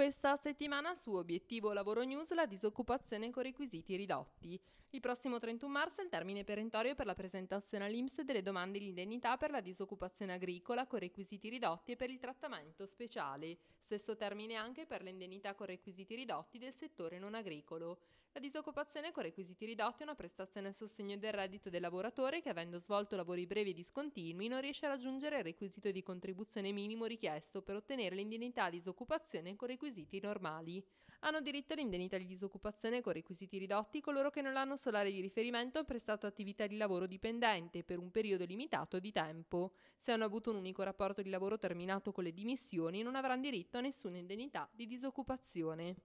Questa settimana su Obiettivo Lavoro News la disoccupazione con requisiti ridotti. Il prossimo 31 marzo è il termine perentorio per la presentazione all'Inps delle domande di indennità per la disoccupazione agricola con requisiti ridotti e per il trattamento speciale. Stesso termine anche per le indennità con requisiti ridotti del settore non agricolo. La disoccupazione con requisiti ridotti è una prestazione a sostegno del reddito del lavoratore che, avendo svolto lavori brevi e discontinui, non riesce a raggiungere il requisito di contribuzione minimo richiesto per ottenere l'indennità disoccupazione con requisiti normali. Hanno diritto all'indennità di disoccupazione con requisiti ridotti coloro che non l'anno solare di riferimento hanno prestato attività di lavoro dipendente per un periodo limitato di tempo. Se hanno avuto un unico rapporto di lavoro terminato con le dimissioni, non avranno diritto a nessuna indennità di disoccupazione.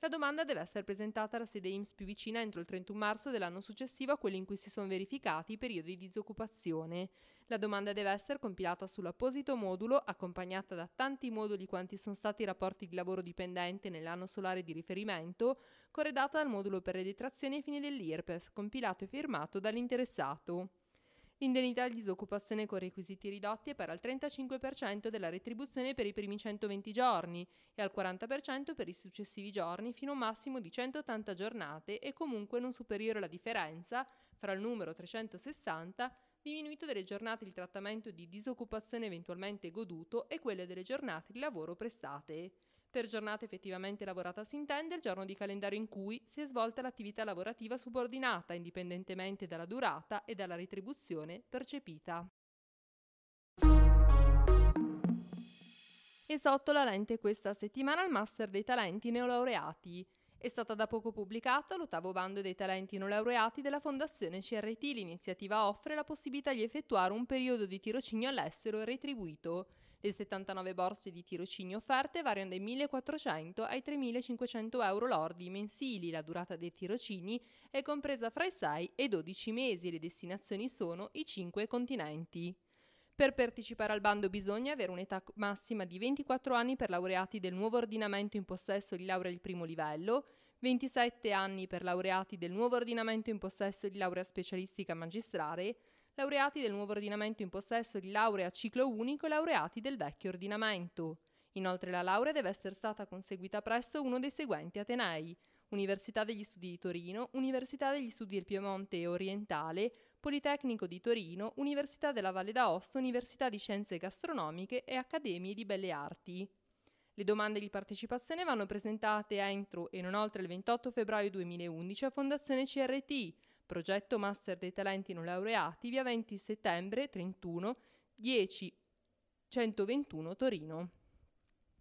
La domanda deve essere presentata alla sede IMSS più vicina entro il 31 marzo dell'anno successivo a quello in cui si sono verificati i periodi di disoccupazione. La domanda deve essere compilata sull'apposito modulo, accompagnata da tanti moduli quanti sono stati i rapporti di lavoro dipendente nell'anno solare di riferimento, corredata dal modulo per le detrazioni ai fini dell'IRPEF, compilato e firmato dall'interessato. L'indennità di disoccupazione con requisiti ridotti è pari al 35% della retribuzione per i primi 120 giorni e al 40% per i successivi giorni fino a un massimo di 180 giornate e comunque non superiore alla differenza fra il numero 360 diminuito delle giornate di trattamento di disoccupazione eventualmente goduto e quelle delle giornate di lavoro prestate. Per giornata effettivamente lavorata si intende il giorno di calendario in cui si è svolta l'attività lavorativa subordinata, indipendentemente dalla durata e dalla retribuzione percepita. E sotto la lente questa settimana il Master dei Talenti Neolaureati. È stata da poco pubblicata l'ottavo bando dei talenti non laureati della Fondazione CRT. L'iniziativa offre la possibilità di effettuare un periodo di tirocinio all'estero retribuito. Le 79 borse di tirocinio offerte variano dai 1.400 ai 3.500 euro lordi mensili. La durata dei tirocini è compresa fra i 6 e i 12 mesi e le destinazioni sono i 5 continenti. Per partecipare al bando bisogna avere un'età massima di 24 anni per laureati del nuovo ordinamento in possesso di laurea di primo livello, 27 anni per laureati del nuovo ordinamento in possesso di laurea specialistica magistrale, laureati del nuovo ordinamento in possesso di laurea ciclo unico e laureati del vecchio ordinamento. Inoltre la laurea deve essere stata conseguita presso uno dei seguenti Atenei, Università degli Studi di Torino, Università degli Studi del Piemonte Orientale, Politecnico di Torino, Università della Valle d'Aosta, Università di Scienze Gastronomiche e Accademie di Belle Arti. Le domande di partecipazione vanno presentate entro e non oltre il 28 febbraio 2011 a Fondazione CRT, progetto Master dei Talenti non laureati, via 20 settembre 31 10 121 Torino.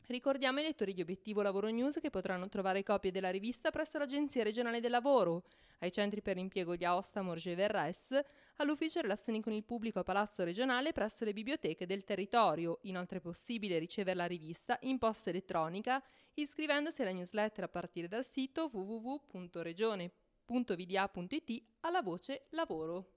Ricordiamo ai lettori di Obiettivo Lavoro News che potranno trovare copie della rivista presso l'Agenzia regionale del lavoro, ai centri per l'impiego di Aosta, Morge e Verres, all'ufficio relazioni con il pubblico a Palazzo regionale presso le biblioteche del territorio. Inoltre è possibile ricevere la rivista in posta elettronica iscrivendosi alla newsletter a partire dal sito www.regione.vda.it alla voce Lavoro.